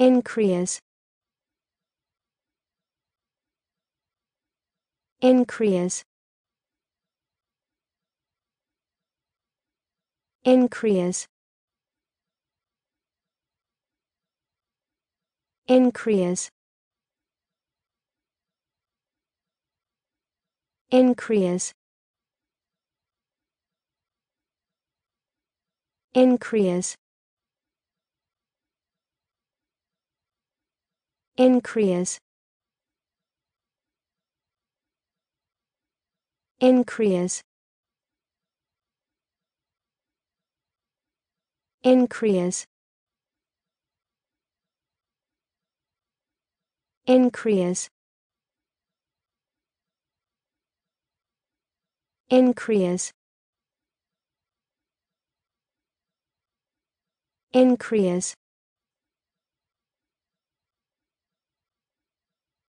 increase. Increase. Increase. Increase. Increase. Increase increase increase increase increase increase increase